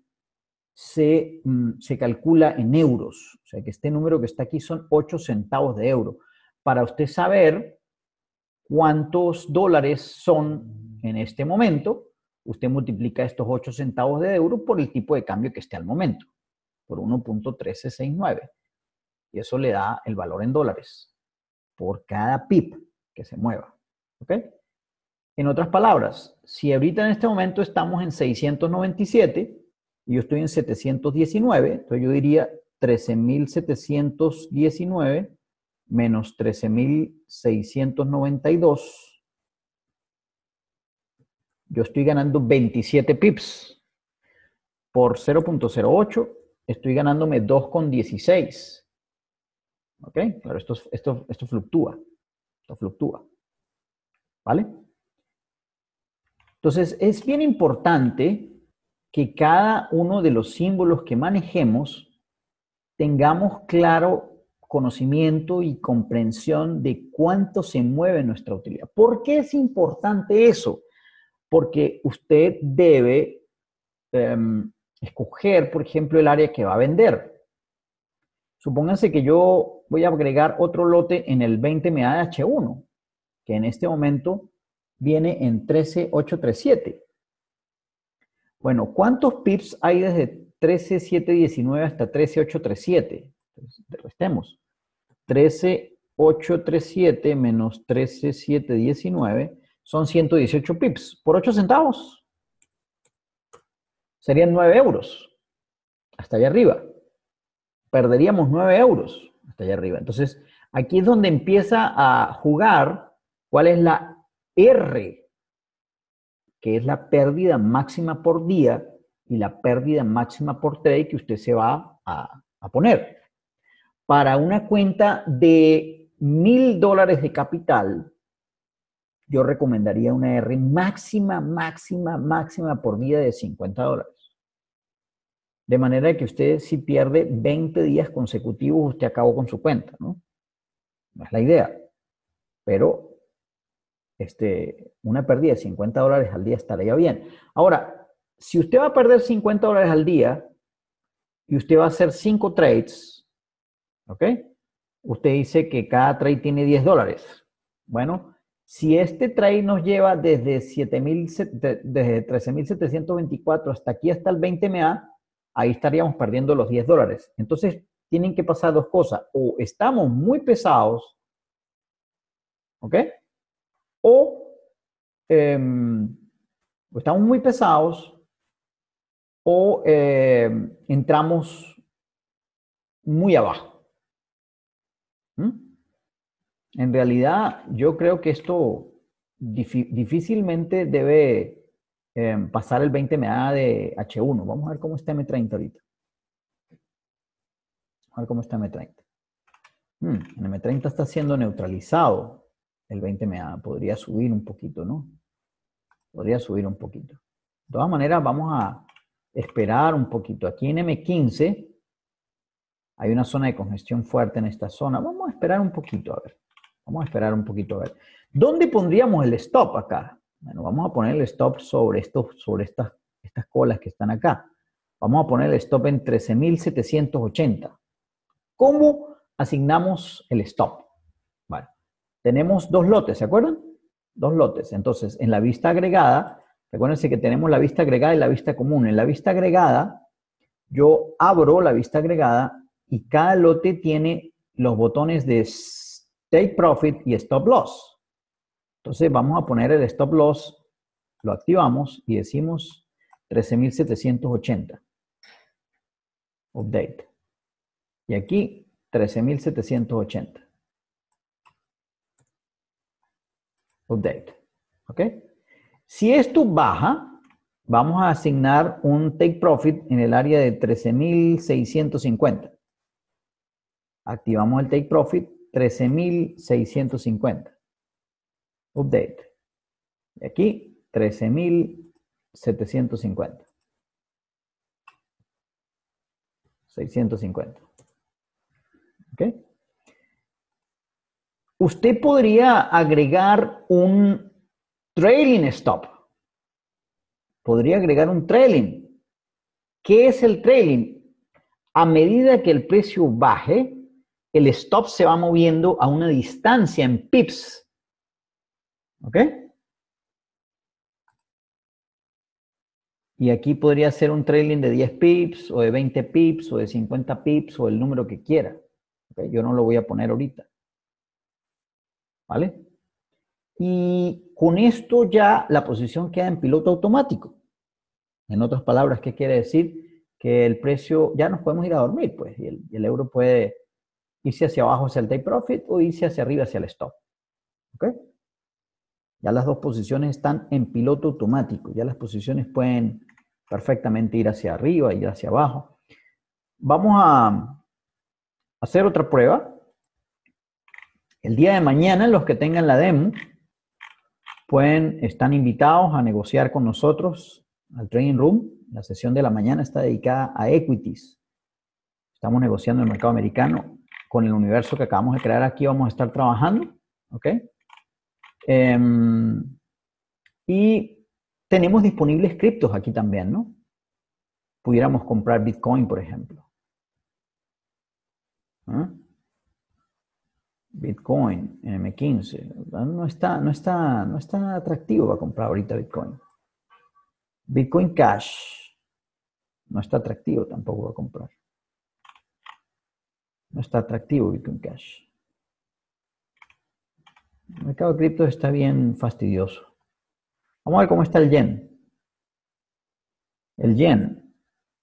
se, mm, se, calcula en euros. O sea que este número que está aquí son 8 centavos de euro. Para usted saber cuántos dólares son en este momento, usted multiplica estos 8 centavos de euro por el tipo de cambio que esté al momento, por 1.1369. Y eso le da el valor en dólares por cada PIB que se mueva. ¿Ok? En otras palabras, si ahorita en este momento estamos en 697 y yo estoy en 719, entonces yo diría 13.719 menos 13.692. Yo estoy ganando 27 pips. Por 0.08 estoy ganándome 2,16. ¿Ok? Claro, esto, esto, esto fluctúa. Esto fluctúa. ¿Vale? Entonces, es bien importante que cada uno de los símbolos que manejemos tengamos claro conocimiento y comprensión de cuánto se mueve nuestra utilidad. ¿Por qué es importante eso? Porque usted debe em, escoger, por ejemplo, el área que va a vender. Supónganse que yo voy a agregar otro lote en el 20 MA de H1, que en este momento viene en 13837. Bueno, ¿cuántos pips hay desde 13719 hasta 13837? Entonces, restemos. 13837 menos 13719 son 118 pips por 8 centavos. Serían 9 euros. Hasta allá arriba. Perderíamos 9 euros hasta allá arriba. Entonces, aquí es donde empieza a jugar cuál es la R, que es la pérdida máxima por día y la pérdida máxima por trade que usted se va a, poner. Para una cuenta de mil dólares de capital, yo recomendaría una R máxima, máxima, máxima por día de 50 dólares. De manera que usted si pierde 20 días consecutivos, usted acabó con su cuenta, ¿no? No es la idea. Pero este, una pérdida de 50 dólares al día estaría bien. Ahora, si usted va a perder 50 dólares al día y usted va a hacer 5 trades, ¿ok? Usted dice que cada trade tiene 10 dólares. Bueno, si este trade nos lleva desde, desde 13.724 hasta aquí, hasta el 20 MA, ahí estaríamos perdiendo los 10 dólares. Entonces, tienen que pasar dos cosas. O estamos muy pesados, ¿ok? Em, o estamos muy pesados o em, entramos muy abajo. ¿Mm? En realidad, yo creo que esto difícilmente debe em, pasar el 20 MA de H1. Vamos a ver cómo está M30 ahorita. Vamos a ver cómo está M30. Mm, M30 está siendo neutralizado el 20 MA. Podría subir un poquito, ¿no? Podría subir un poquito. De todas maneras, vamos a esperar un poquito. Aquí en M15 hay una zona de congestión fuerte en esta zona. Vamos a esperar un poquito, a ver. Vamos a esperar un poquito, a ver. ¿Dónde pondríamos el stop acá? Bueno, vamos a poner el stop sobre, esto, sobre estas, estas colas que están acá. Vamos a poner el stop en 13.780. ¿Cómo asignamos el stop? tenemos dos lotes, ¿se acuerdan? Dos lotes. Entonces, en la vista agregada, recuérdense que tenemos la vista agregada y la vista común. En la vista agregada, yo abro la vista agregada y cada lote tiene los botones de Take Profit y Stop Loss. Entonces vamos a poner el stop loss, lo activamos y decimos 13.780. Update. Y aquí 13.780. Update. ¿Ok? Si esto baja, vamos a asignar un take profit en el área de 13.650. Activamos el take profit 13.650. Update. Y aquí 13.750. 650. ¿Ok? Usted podría agregar un trailing stop. Podría agregar un trailing. ¿Qué es el trailing? A medida que el precio baje, el stop se va moviendo a una distancia en pips. ¿Ok? Y aquí podría ser un trailing de 10 pips o de 20 pips o de 50 pips o el número que quiera. Yo no lo voy a poner ahorita. ¿Vale? Y con esto ya la posición queda en piloto automático. En otras palabras, ¿qué quiere decir? Que el precio, ya nos podemos ir a dormir, pues, y el, euro puede irse hacia abajo hacia el take profit o irse hacia arriba hacia el stop. ¿Ok? Ya las dos posiciones están en piloto automático. Ya las posiciones pueden perfectamente ir hacia arriba, y hacia abajo. Vamos a hacer otra prueba. El día de mañana, los que tengan la demo, pueden, están invitados a negociar con nosotros al Trading Room. La sesión de la mañana está dedicada a equities. Estamos negociando el mercado americano con el universo que acabamos de crear aquí. Vamos a estar trabajando. ¿Ok? Em, y tenemos disponibles criptos aquí también, ¿no? Pudiéramos comprar Bitcoin, por ejemplo. ¿Ah? Bitcoin, M15, no está, no, está, no está atractivo para comprar ahorita Bitcoin. Bitcoin Cash, no está atractivo tampoco para comprar. No está atractivo Bitcoin Cash. El mercado de cripto está bien fastidioso. Vamos a ver cómo está el yen. El yen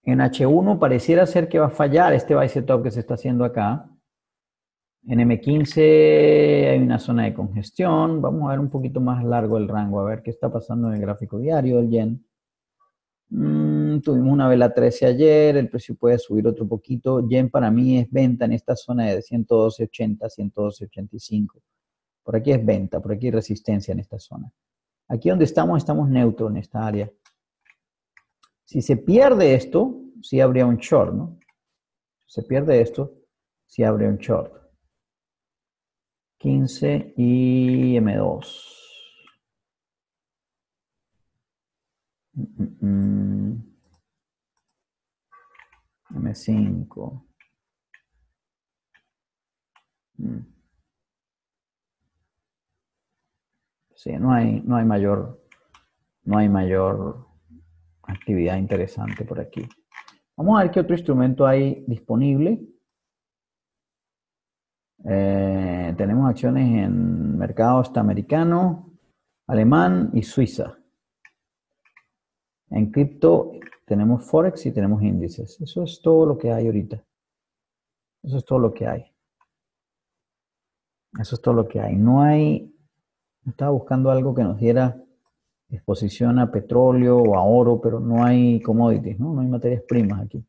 en H1 pareciera ser que va a fallar este bicep top que se está haciendo acá. En M15 hay una zona de congestión. Vamos a ver un poquito más largo el rango, a ver qué está pasando en el gráfico diario del yen. Mm, tuvimos una vela 13 ayer, el precio puede subir otro poquito. Yen para mí es venta en esta zona de 112.80, 112.85. Por aquí es venta, por aquí hay resistencia en esta zona. Aquí donde estamos, estamos neutro en esta área. Si se pierde esto, sí habría un short, ¿no? Si se pierde esto, sí habría un short. 15 y M2. M5. Sí, no hay, no hay mayor, no hay mayor actividad interesante por aquí. Vamos a ver qué otro instrumento hay disponible. Eh, tenemos acciones en mercado americano, alemán y Suiza. En cripto tenemos Forex y tenemos índices. Eso es todo lo que hay ahorita. Eso es todo lo que hay. Eso es todo lo que hay. No hay estaba buscando algo que nos diera exposición a petróleo o a oro, pero no hay commodities, ¿no? No hay materias primas aquí.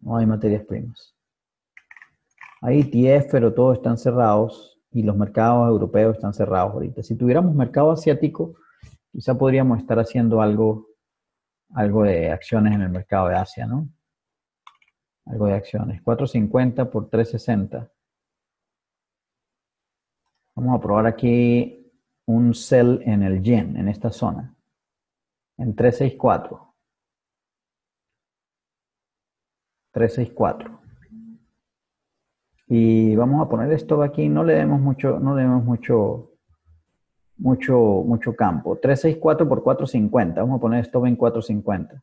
No hay materias primas. Hay ETF, pero todos están cerrados y los mercados europeos están cerrados ahorita. Si tuviéramos mercado asiático, quizá podríamos estar haciendo algo, algo de acciones en el mercado de Asia, ¿no? Algo de acciones. 450 por 360. Vamos a probar aquí un sell en el yen, en esta zona, en 364. 364. Y vamos a poner esto aquí, no le demos mucho, no le demos mucho, mucho, mucho campo. 364 por 450. Vamos a poner esto en 450.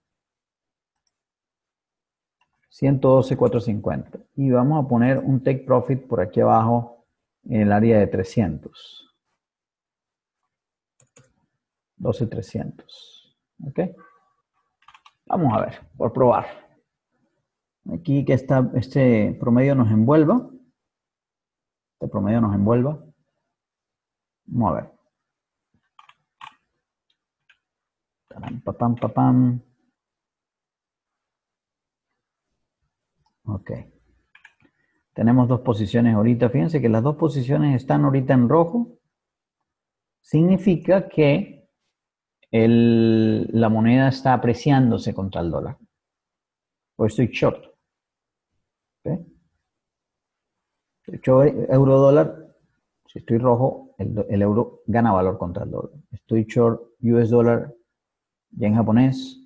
112, 450. Y vamos a poner un take profit por aquí abajo en el área de 300. 12,300. ¿Ok? Vamos a ver, por probar. Aquí que está, este promedio nos envuelva. Este promedio nos envuelva. Vamos a ver. Pam, pam, pam, Ok. Tenemos dos posiciones ahorita. Fíjense que las dos posiciones están ahorita en rojo. Significa que la moneda está apreciándose contra el dólar. Pues estoy short. ¿Okay? euro dólar. Si estoy rojo, el, el, euro gana valor contra el dólar. Estoy short US dólar, yen japonés.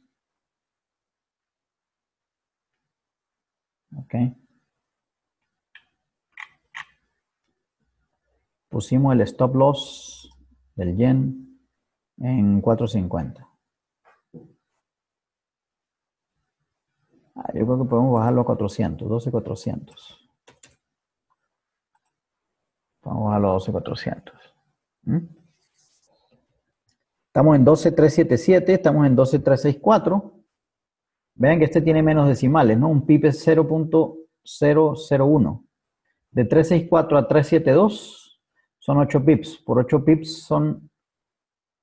Ok. Pusimos el stop loss del yen en 450. Ah, yo creo que podemos bajarlo a 400, 12,400. Vamos a a 12,400. ¿Mm? Estamos en 12,377, estamos en 12,364. Vean que este tiene menos decimales, ¿no? Un PIB es 0.001. De 364 a 372 son 8 pips. Por 8 pips son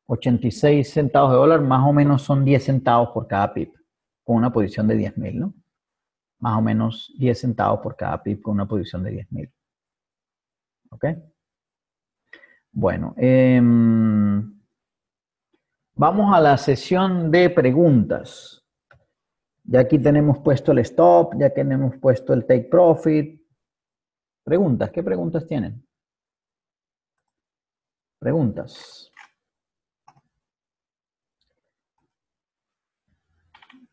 86 centavos de dólar, más o menos son 10 centavos por cada pip, con una posición de 10.000, ¿no? Más o menos 10 centavos por cada pip con una posición de 10.000. ¿Ok? Bueno, em, vamos a la sesión de preguntas. Ya aquí tenemos puesto el stop, ya tenemos puesto el take profit. Preguntas, ¿qué preguntas tienen? Preguntas.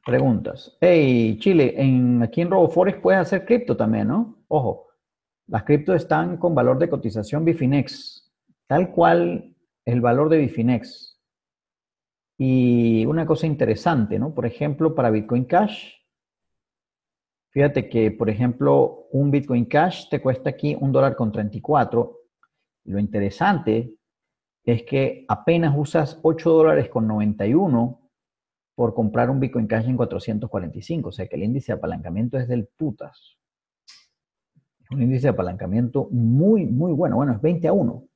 Preguntas. Hey, Chile, en, aquí en RoboForex puedes hacer cripto también, ¿no? Ojo, las criptos están con valor de cotización Bifinex, tal cual el valor de Bifinex. Y una cosa interesante, ¿no? Por ejemplo, para Bitcoin Cash, fíjate que, por ejemplo, un Bitcoin Cash te cuesta aquí un dólar con 34. Lo interesante es que apenas usas 8 dólares con 91 por comprar un Bitcoin Cash en 445. O sea que el índice de apalancamiento es del putas. Es un índice de apalancamiento muy, muy bueno. Bueno, es 20 a 1.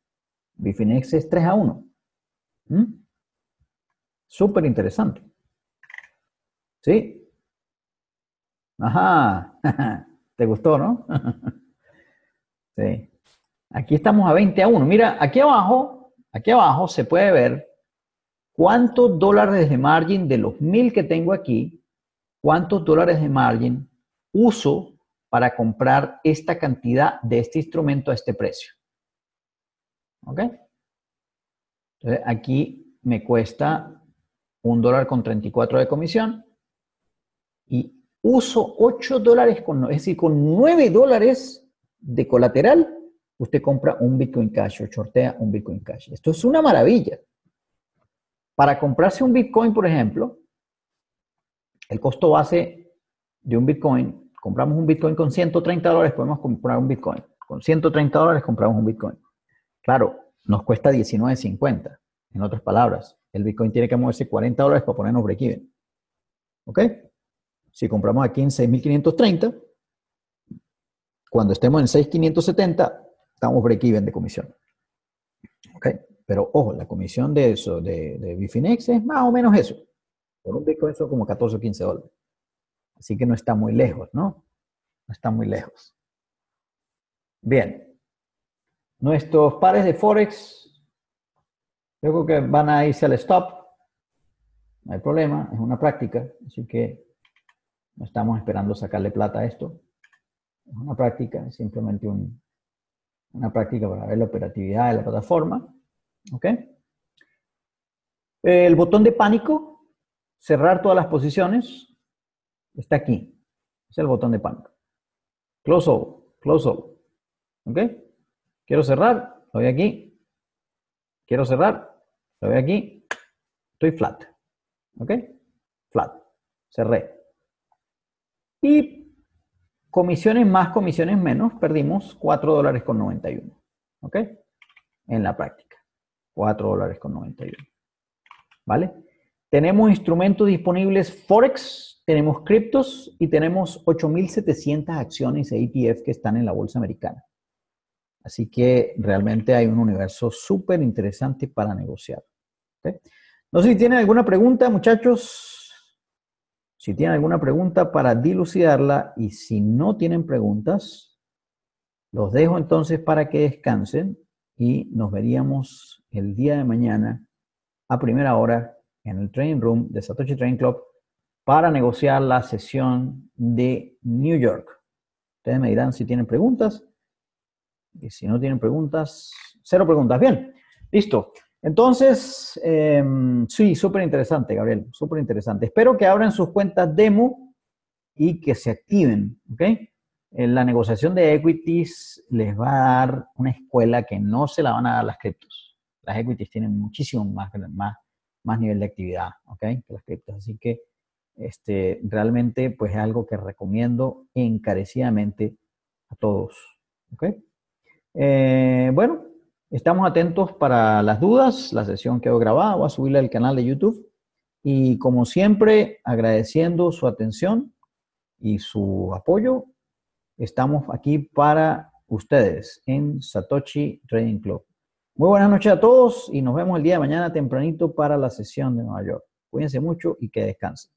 Bifinex es 3 a 1. ¿Mm? Súper interesante. ¿Sí? Ajá. ¿Te gustó, no? sí. Aquí estamos a 20 a 1. Mira, aquí abajo Aquí abajo se puede ver cuántos dólares de margin de los mil que tengo aquí, cuántos dólares de margin uso para comprar esta cantidad de este instrumento a este precio. ¿Ok? Entonces aquí me cuesta un dólar con 34 de comisión y uso 8 dólares con, es decir, con 9 dólares de colateral usted compra un Bitcoin Cash o shortea un Bitcoin Cash. Esto es una maravilla. Para comprarse un Bitcoin, por ejemplo, el costo base de un Bitcoin, compramos un Bitcoin con 130 dólares, podemos comprar un Bitcoin. Con 130 dólares compramos un Bitcoin. Claro, nos cuesta 19.50. En otras palabras, el Bitcoin tiene que moverse 40 dólares para ponernos break-even. ¿Ok? Si compramos aquí en 6.530, cuando estemos en 6.570, estamos break-even de comisión. ¿Ok? Pero ojo, la comisión de eso, de, de Bifinex es más o menos eso. Por un Bitcoin son como 14 o 15 dólares. Así que no está muy lejos, ¿no? No está muy lejos. Bien. Nuestros pares de Forex, yo creo que van a irse al stop. No hay problema, es una práctica. Así que no estamos esperando sacarle plata a esto. Es una práctica, es simplemente un, una práctica para ver la operatividad de la plataforma. ¿Ok? El botón de pánico, cerrar todas las posiciones, está aquí. Es el botón de pánico. Close all, close all. ¿Ok? Quiero cerrar, lo doy aquí. Quiero cerrar, lo doy aquí. Estoy flat. ¿Ok? Flat. Cerré. Y Comisiones más, comisiones menos, perdimos 4 dólares con 91. ¿Ok? En la práctica. 4 dólares con 91. ¿vale? Tenemos instrumentos disponibles Forex, tenemos criptos y tenemos 8.700 acciones ETF que están en la bolsa americana. Así que realmente hay un universo súper interesante para negociar. No sé si tienen alguna pregunta, muchachos. Si tienen alguna pregunta para dilucidarla y si no tienen preguntas, los dejo entonces para que descansen y nos veríamos el día de mañana a primera hora en el Training Room de Satoshi Training Club para negociar la sesión de New York. Ustedes me dirán si tienen preguntas. Y si no tienen preguntas, cero preguntas. Bien, listo. Entonces, em, sí, súper interesante, Gabriel, súper interesante. Espero que abran sus cuentas demo y que se activen, ¿ok? En la negociación de equities les va a dar una escuela que no se la van a dar las criptos. Las equities tienen muchísimo más, más, más nivel de actividad, ¿ok? Que las criptos. Así que este, realmente, pues es algo que recomiendo encarecidamente a todos, ¿ok? Eh, bueno, Estamos atentos para las dudas. La sesión quedó grabada, voy a subirla al canal de YouTube. Y como siempre, agradeciendo su atención y su apoyo, estamos aquí para ustedes en Satoshi Trading Club. Muy buenas noches a todos y nos vemos el día de mañana tempranito para la sesión de Nueva York. Cuídense mucho y que descansen.